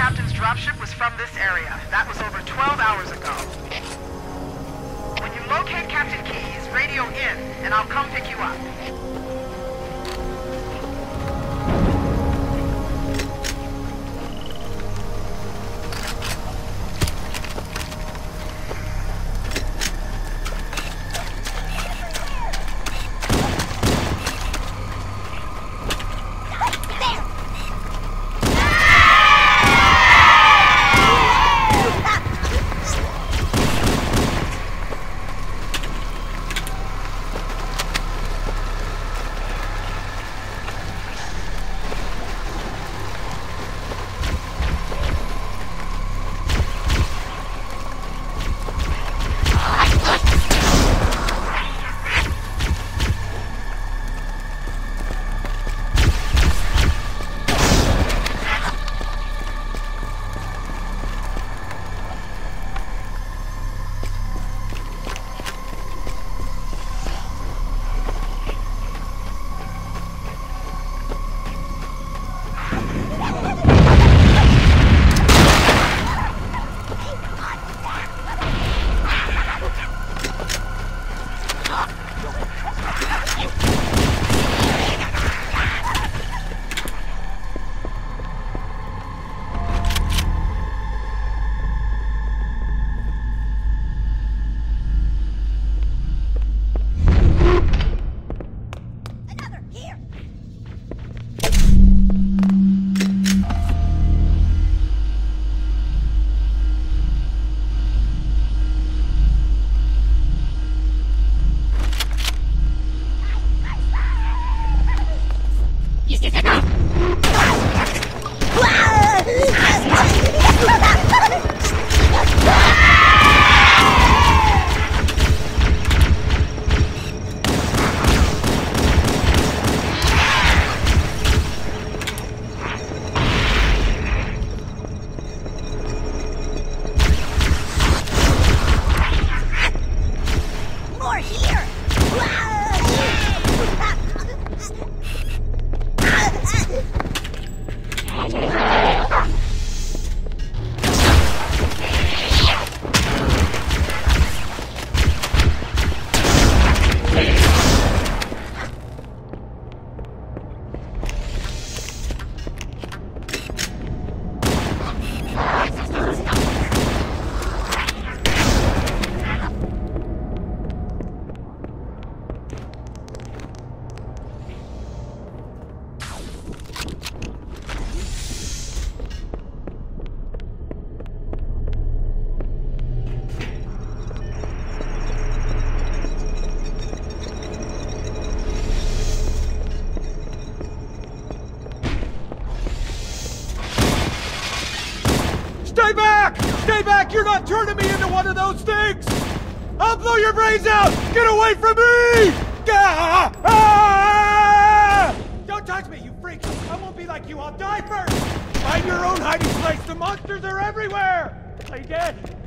captain's dropship was from this area. Stay back! You're not turning me into one of those things! I'll blow your brains out! Get away from me! Ah! Don't touch me, you freak! I won't be like you, I'll die first! Find your own hiding place! The monsters are everywhere! Play dead!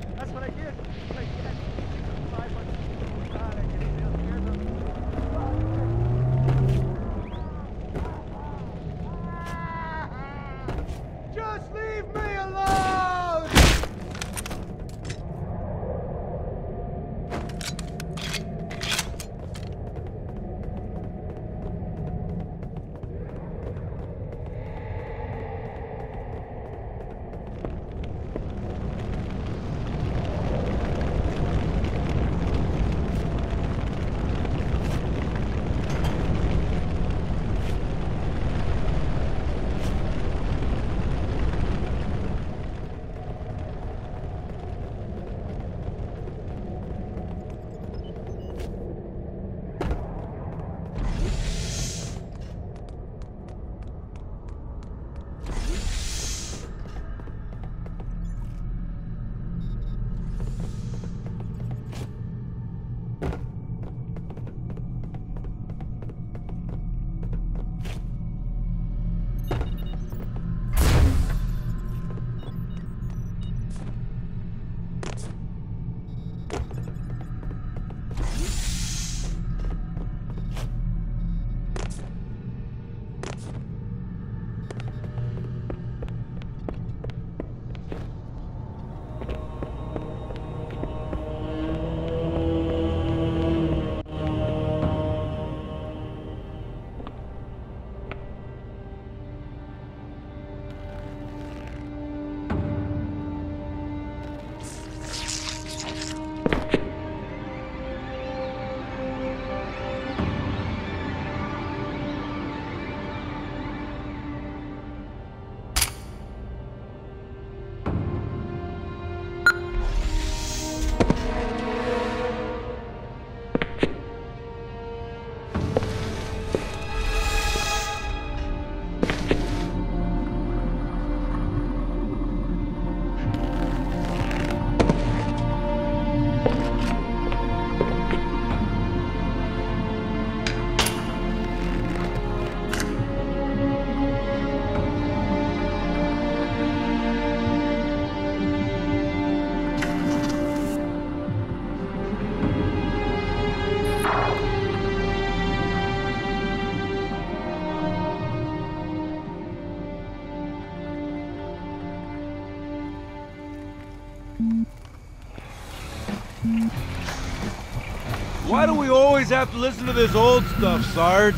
Why do we always have to listen to this old stuff, Sarge?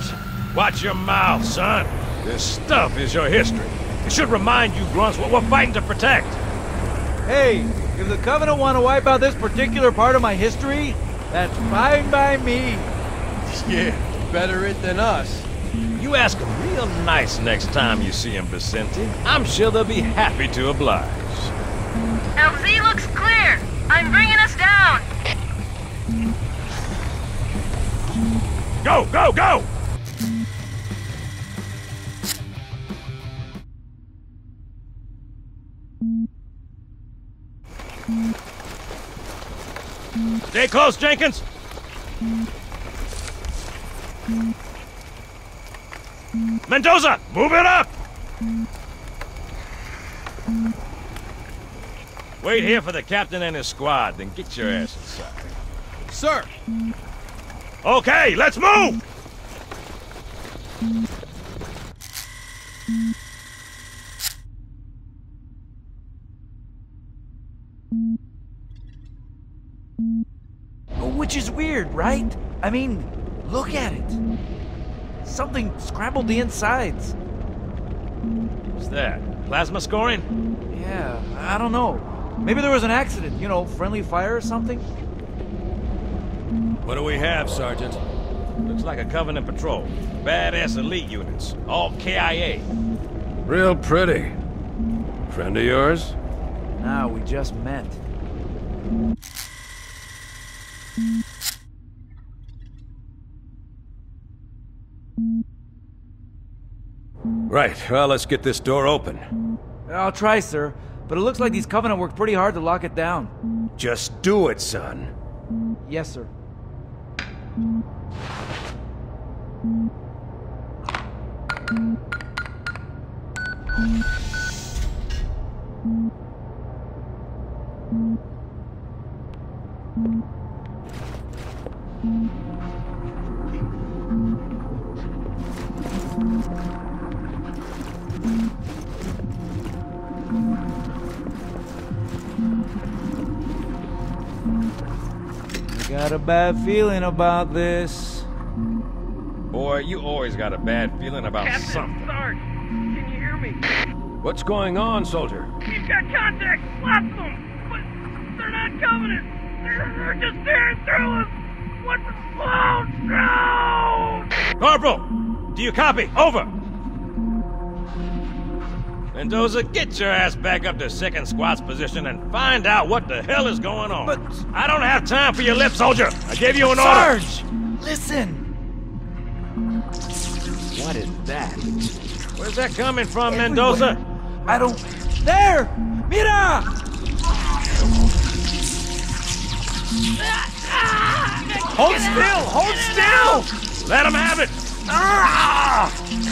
Watch your mouth, son. This stuff is your history. It should remind you grunts what we're fighting to protect. Hey, if the Covenant want to wipe out this particular part of my history, that's fine by me. Yeah, better it than us. You ask them real nice next time you see them, Vicente. I'm sure they'll be happy to oblige. LZ looks clear. I'm bringing Go, go, go! Stay close, Jenkins! Mendoza, move it up! Wait here for the captain and his squad, then get your ass inside. Sir! Okay, let's move! Which is weird, right? I mean, look at it. Something scrambled the insides. What's that? Plasma scoring? Yeah, I don't know. Maybe there was an accident, you know, friendly fire or something? What do we have, Sergeant? Looks like a Covenant patrol. Badass elite units. All KIA. Real pretty. Friend of yours? Nah, we just met. Right, well, let's get this door open. I'll try, sir. But it looks like these Covenant worked pretty hard to lock it down. Just do it, son. Yes, sir. I got bad feeling about this. Boy, you always got a bad feeling about Captain, something. Sarge, can you hear me? What's going on, soldier? We've got contact, lots of them, but they're not Covenant. They're, they're just staring through us. What the? Oh, no! Corporal, do you copy? Over! Mendoza, get your ass back up to second squad's position and find out what the hell is going on. But- I don't have time for your lip, soldier. I gave you an order. Sarge! Listen! What is that? Where's that coming from, Mendoza? I don't... There! Mira! Hold still! Hold still! Let him have it! Sergeant,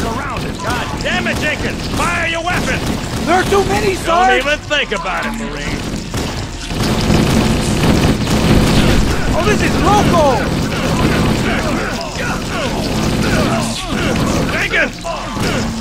surrounded. God damn it, Jenkins! Fire your weapon! There are too many, Don't Sarge! even think about it, Marine. Oh, this is local! Jenkins!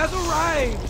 has arrived!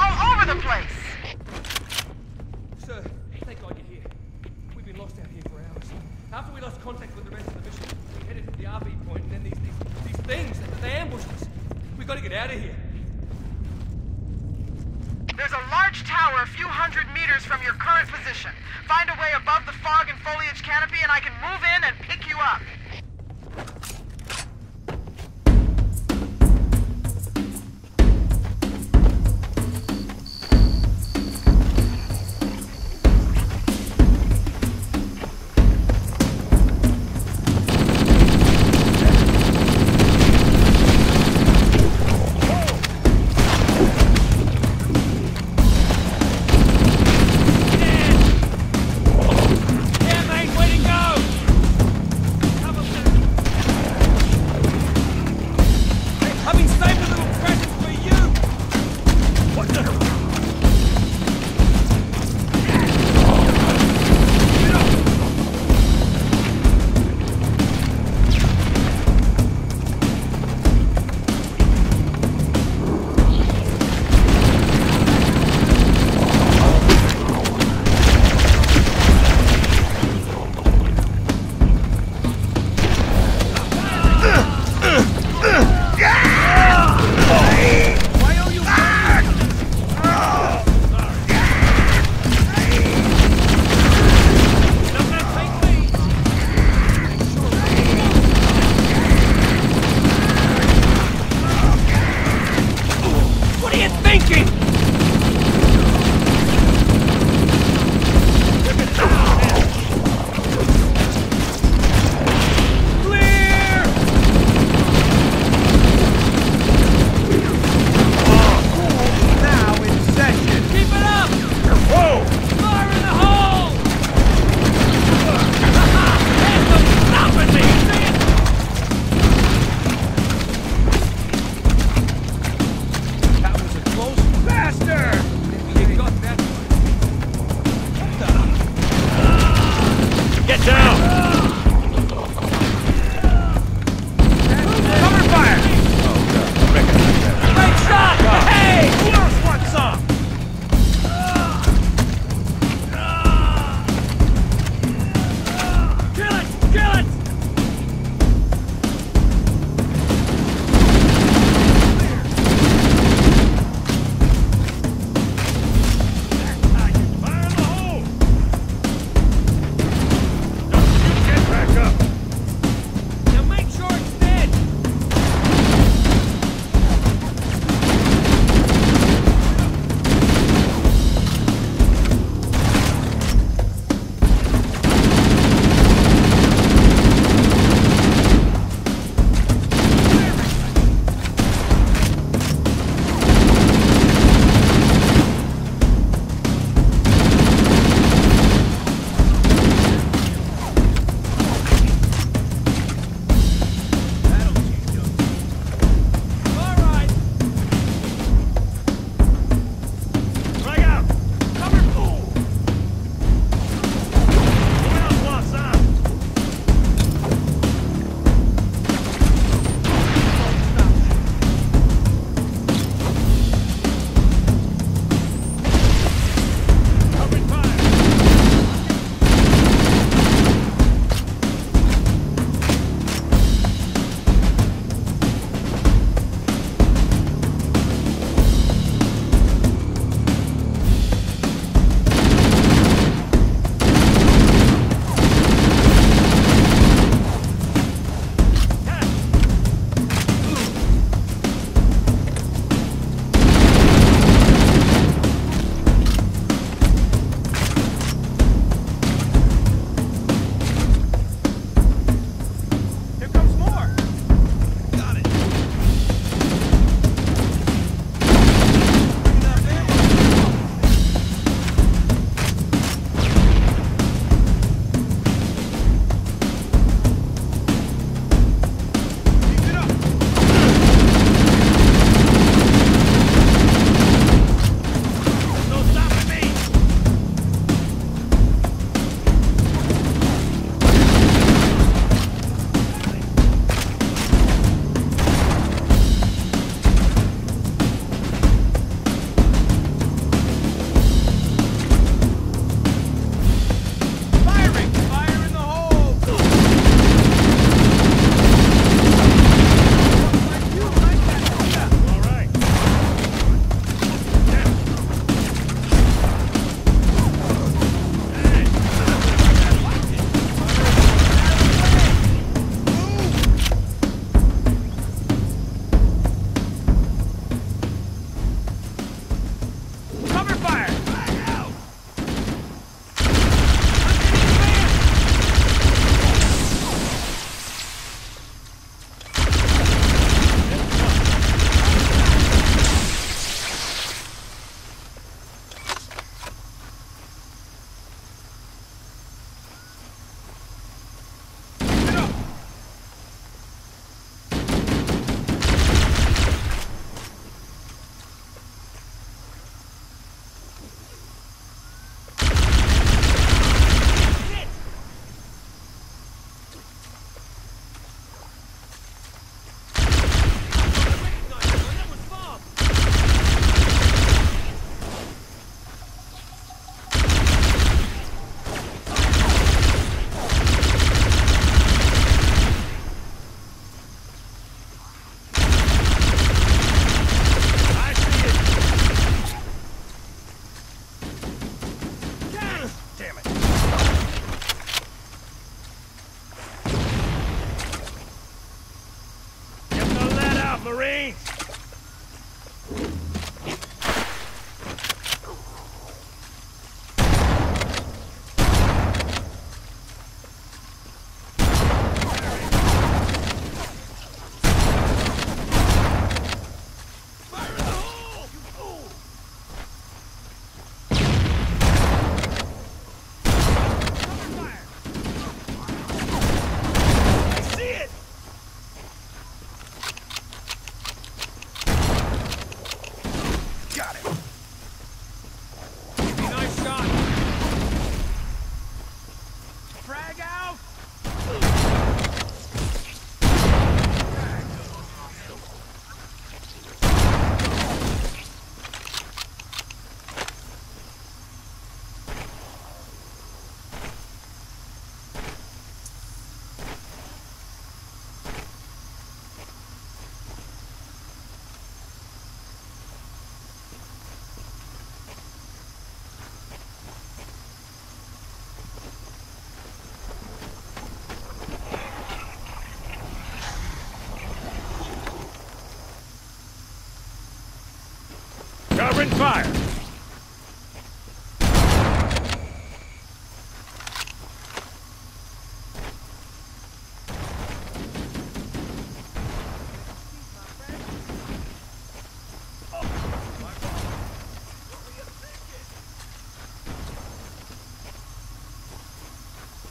Open fire!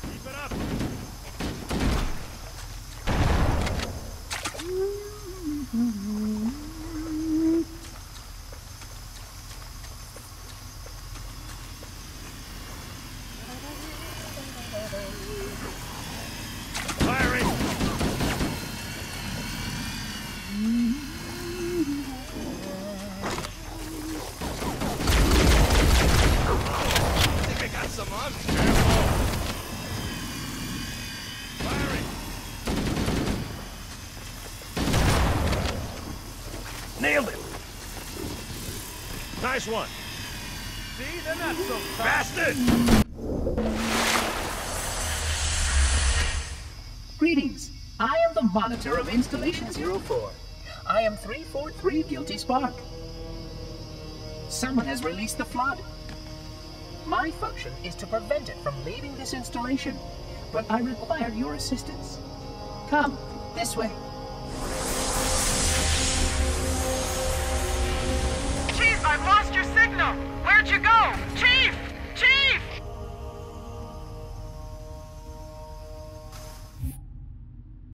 Keep it up! Firing! think I got some on me. Careful! Firing! Nailed it! Nice one! See, they're not so bastard! Greetings. I am the monitor of Installation 04. I am 343 Guilty Spark. Someone has released the flood. My function is to prevent it from leaving this installation, but I require your assistance. Come, this way.